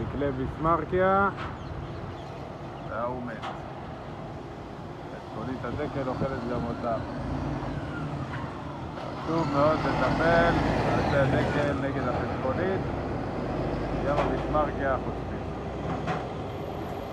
דקלה ביסמרקיה, וההוא מת. חשבונית הדקל אוכלת גם אותה. חשוב מאוד לטפל בעצי הדקל נגד החשבונית, גם הביסמרקיה החוטפית.